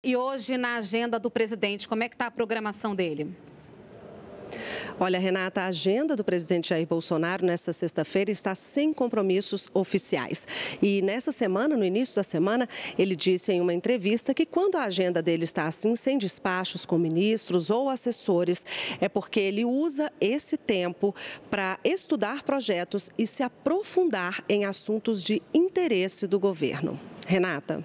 E hoje, na agenda do presidente, como é que está a programação dele? Olha, Renata, a agenda do presidente Jair Bolsonaro nesta sexta-feira está sem compromissos oficiais. E nessa semana, no início da semana, ele disse em uma entrevista que quando a agenda dele está assim, sem despachos com ministros ou assessores, é porque ele usa esse tempo para estudar projetos e se aprofundar em assuntos de interesse do governo. Renata.